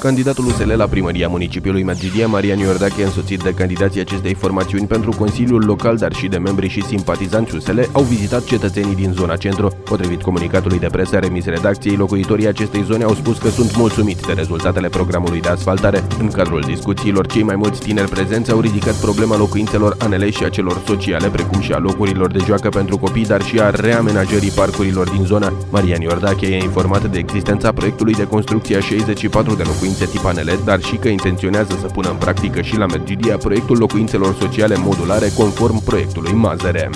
Candidatul USL la primăria municipiului Medgidia, Marian Iordache, însoțit de candidații acestei formațiuni pentru Consiliul Local, dar și de membri și simpatizanți USL, au vizitat cetățenii din zona centru. Potrivit comunicatului de presă remis redacției, locuitorii acestei zone au spus că sunt mulțumiți de rezultatele programului de asfaltare. În cadrul discuțiilor, cei mai mulți tineri prezenți au ridicat problema locuințelor anele și a celor sociale, precum și a locurilor de joacă pentru copii, dar și a reamenajării parcurilor din zona. Marian Iordache i-a informat de existența proiectului de construcție a 64 de locuințe tip anele, dar și că intenționează să pună în practică și la Mergidia proiectul locuințelor sociale modulare conform proiectului Mazăre.